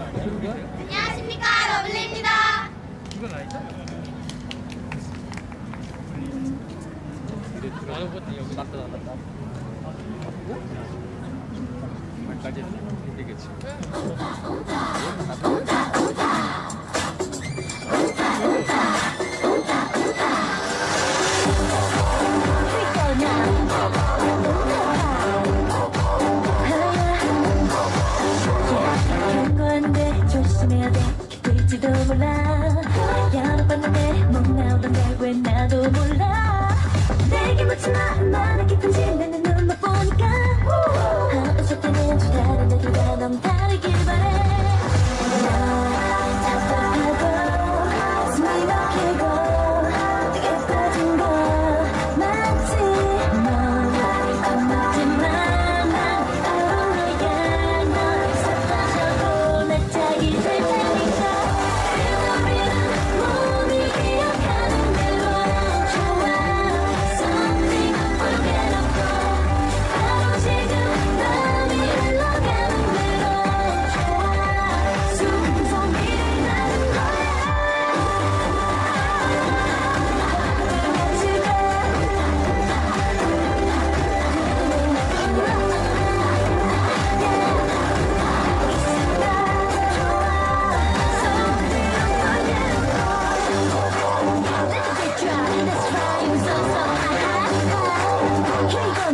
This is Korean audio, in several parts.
안녕하십니까 러블리입니다. 이건 아니죠? 나는 것 여기 났다 났다. 말까지 되겠지. 될지도 몰라. 열어봤는데 못 나오던데 왜 나도 몰라. 내게 묻지 마. 얼마나 기쁜지 나는 눈만 보니까. 하고 싶다는 줄 알았는데 네가 너무 다르게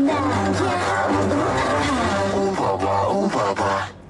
Oh, papa, oh, papa.